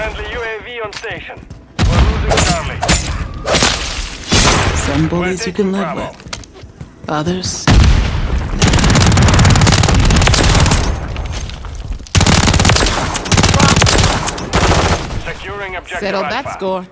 Friendly UAV on station. We're losing Charlie. Some bullies you can live Bravo. with. Others, Securing objective Settle that score.